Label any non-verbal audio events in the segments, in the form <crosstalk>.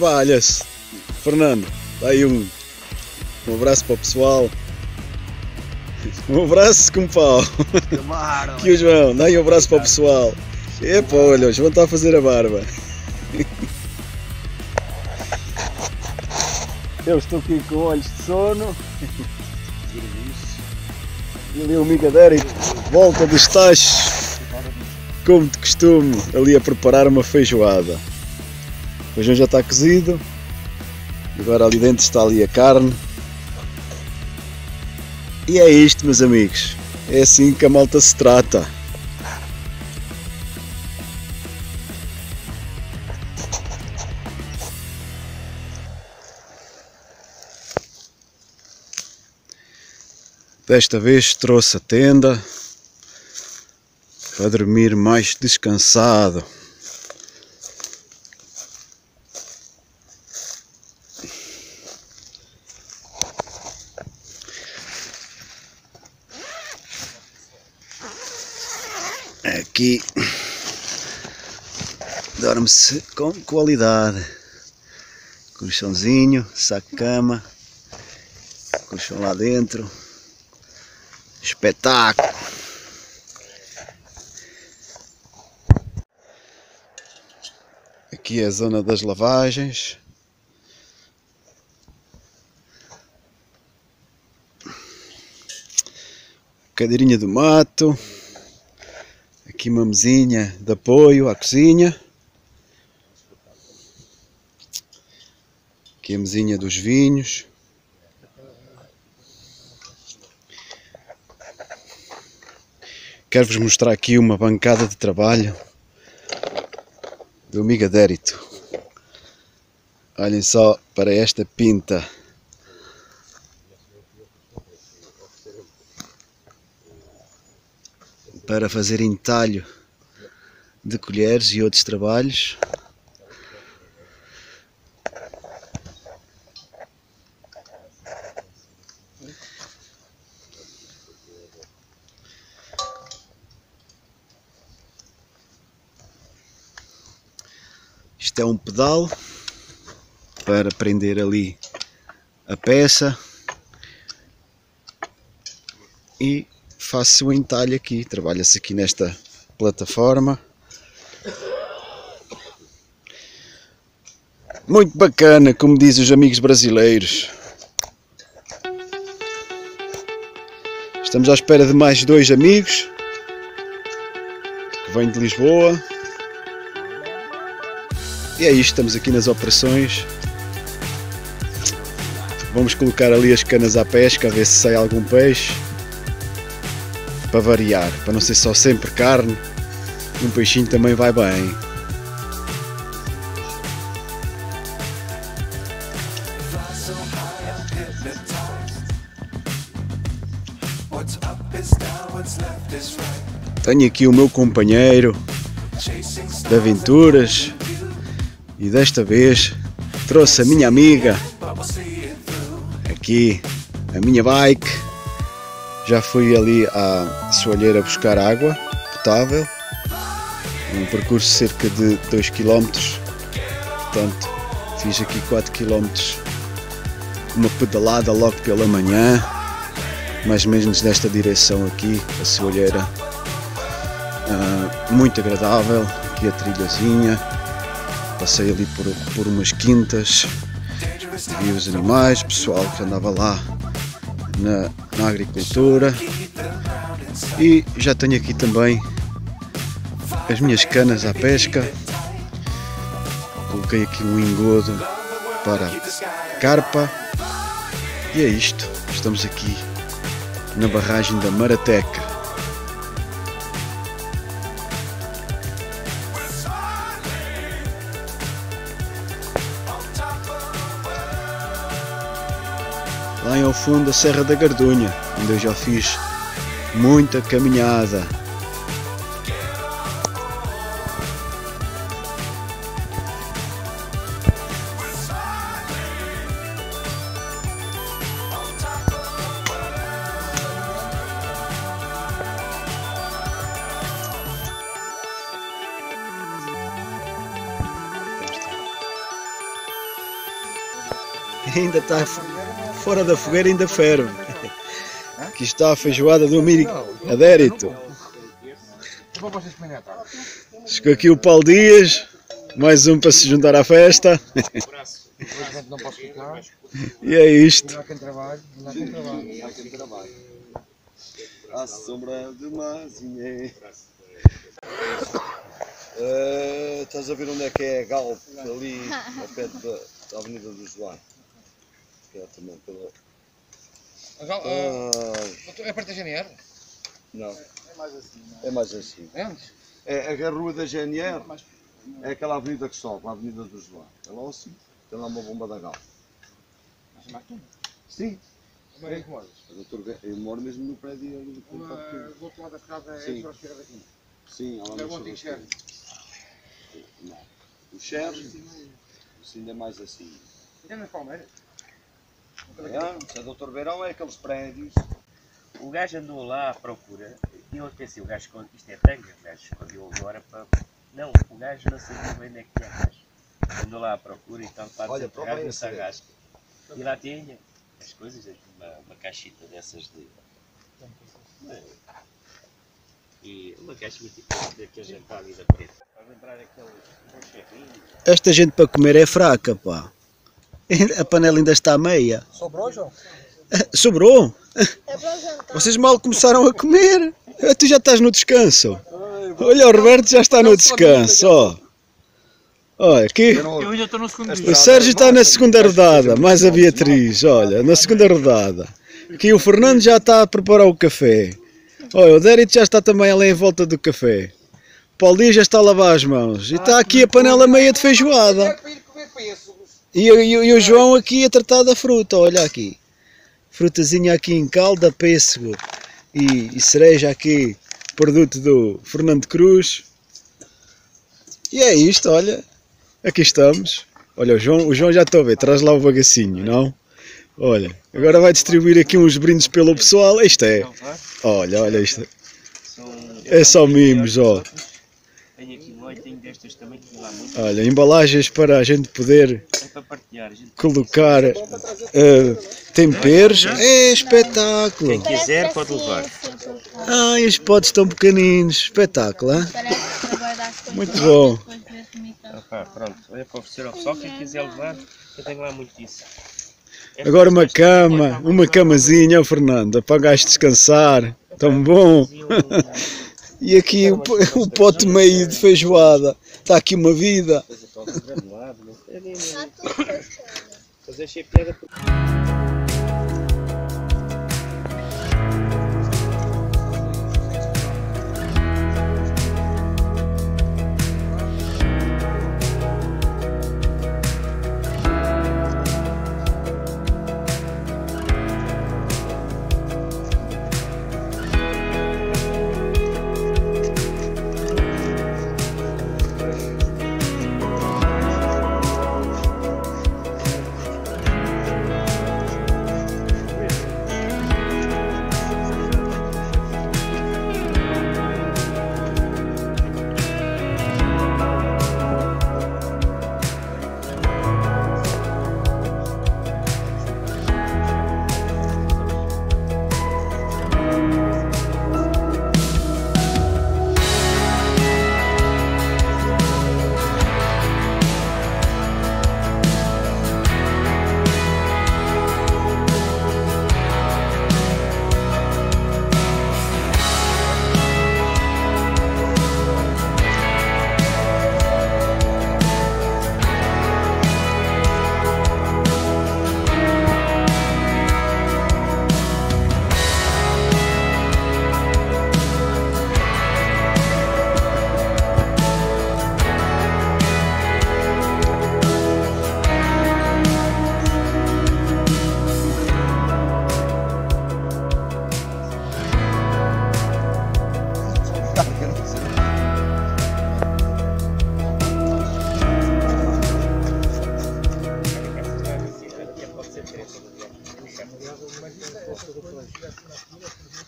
Trabalha-se. Fernando, dá aí um, um abraço para o pessoal. <laughs> Um abraço com pau. Aqui o João, dá aí um abraço para o pessoal. Epa, olha, o João está a fazer a barba. Eu estou aqui com olhos de sono. E ali o Migadeiro volta dos tachos, como de costume, ali a preparar uma feijoada. O feijão já está cozido. Agora ali dentro está ali a carne. E é isto, meus amigos. É assim que a malta se trata. Desta vez trouxe a tenda para dormir mais descansado. Aqui dorme-se com qualidade. Colchãozinho, saco cama, colchão lá dentro. Espetáculo! Aqui é a zona das lavagens. Cadeirinha do mato. Aqui uma mesinha de apoio à cozinha. Aqui a mesinha dos vinhos. Quero-vos mostrar aqui uma bancada de trabalho do Migadérito. Olhem só para esta pinta. Para fazer entalho de colheres e outros trabalhos. Isto é um pedal para prender ali a peça e faço o entalhe aqui, trabalha-se aqui nesta plataforma. Muito bacana, como dizem os amigos brasileiros. Estamos à espera de mais dois amigos que vêm de Lisboa. E é isto, estamos aqui nas operações. Vamos colocar ali as canas à pesca, a ver se sai algum peixe. Para variar, para não ser só sempre carne. Um peixinho também vai bem. Tenho aqui o meu companheiro de aventuras e desta vez trouxe a minha amiga aqui, a minha bike. Já fui ali à soalheira buscar água potável, um percurso de cerca de 2 km, portanto fiz aqui 4 km, uma pedalada logo pela manhã, mais ou menos nesta direção aqui, a soalheira, ah, muito agradável, aqui a trilhazinha, passei ali por, por umas quintas, vi os animais, pessoal que andava lá na, na agricultura e já tenho aqui também as minhas canas à pesca. Coloquei aqui um engodo para carpa e é isto. Estamos aqui na barragem da Marateca. bem ao fundo da Serra da Gardunha, onde eu já fiz muita caminhada. <laughs> ainda está fora da fogueira, ainda ferve. <laughs> Aqui está a feijoada do amigo Adérito. Chegou aqui o Paulo Dias, mais um para se juntar à festa. <laughs> E é isto. À sombra de uma azinha. Eh, estás a ver onde é que é a Galp? Ali, ao pé da, da Avenida do João. É também pela. Ai, É perto da GNR? não. É mais assim. É antes? É a rua da GNR. É aquela avenida que sobe, a Avenida do João. É lá assim. Tem lá uma bomba da. Sim. Como é que moras? O doutor Ve- Eu moro mesmo no prédio ali do Parque. Do outro lado da estrada é Sim. a esquerda daqui. Sim, ela É não bom chega antigo chefe. Não. O chefe, ainda é mais assim. É nas Palmeiras? É, se é Doutor Beirão, é aqueles prédios. O gajo andou lá à procura. E eu pensei, o gajo esconde. Isto é tanga, o gajo escondeu agora para. Não, o gajo não sabia bem onde é que é o gajo. Andou lá à procura e tal, para Olha, aí no. E lá tinha as coisas, uma, uma caixita dessas de. E uma caixa tipo daquele jantar ali da preta. Para lembrar aquele rocherrinho. Esta gente para comer é fraca, pá. A panela ainda está meia. Sobrou, João? <laughs> Sobrou? Vocês mal começaram a comer. Tu já estás no descanso. Olha, o Roberto já está no descanso. Ó. Olha, aqui. Eu ainda estou no segundo O Sérgio está na segunda rodada, mais a Beatriz, olha, na segunda rodada. Aqui o Fernando já está a preparar o café. Olha, o Derek já está também ali em volta do café. O Dias já está a lavar as mãos. E está aqui a panela meia de feijoada. E, o- e e o João aqui a tratar da fruta, olha aqui. Frutazinha aqui em calda, pêssego e, e cereja aqui, produto do Fernando Cruz. E é isto, olha. Aqui estamos. Olha, o João, o João já estou a ver, traz lá o bagacinho, não? Olha, agora vai distribuir aqui uns brindes pelo pessoal. Isto é. Olha, olha isto. É só mimos, ó. Destas também, que lá muito. Olha, embalagens para a gente poder É para partilhar. A gente colocar eh, temperos. É espetáculo. Quem quiser pode levar. Ai, os potes estão pequeninos. Espetáculo, hein? Muito bom. Opa, pronto, é para oferecer ao pessoal. Quem quiser levar, eu tenho lá muito disso. Agora uma cama, uma camazinha, ó Fernando, para o gajo descansar. Tão bom. <laughs> E aqui o, o pote meio de feijoada. Está aqui uma vida. Achei piada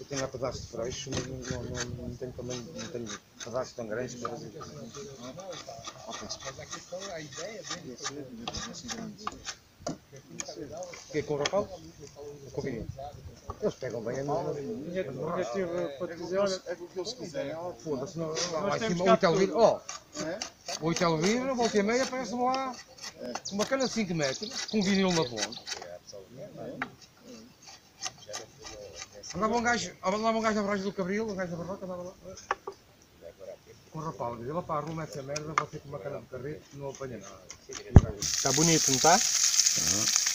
Eu tenho lá pedaços de freixo, mas não, não, não, não tenho também não tenho pedaços tão grandes para fazer. Que com o rapaz? Com o vinho. Eles pegam bem a minha. Nunca tive para dizer, olha, É o que eles quiserem. Foda-se, não- lá em cima, cá o Telvino, ó, É? o Telvino, volta e meia, aparece-me lá uma cana de 5 metros, com vinil na ponta. Andava um gajo, andava um gajo na barragem do Cabril, um gajo da barraca, andava lá. Com o rapaz, diz, ele pá, arruma essa merda, você com uma cana de carreto, não apanha nada. Está bonito, não está? Tá.